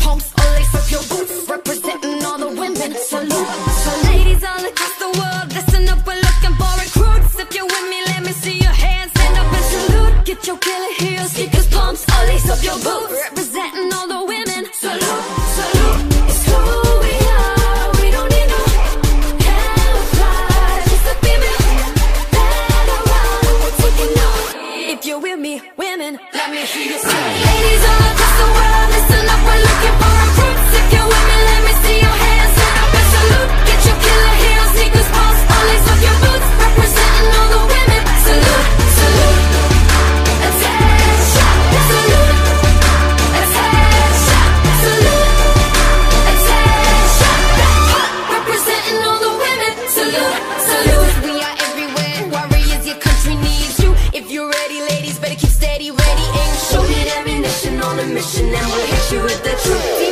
pumps lace up your boots Representing all the women, salute. So ladies all across the world, listen up, we're looking for recruits. If you're with me, let me see your hands, stand up and salute. Get your killer pumps lace up your boots Representing all the women, salute, salute. It's who we are, we don't need no camouflage. Female, If you're with me, women, let me hear you say mission, and we'll hit you with the truth.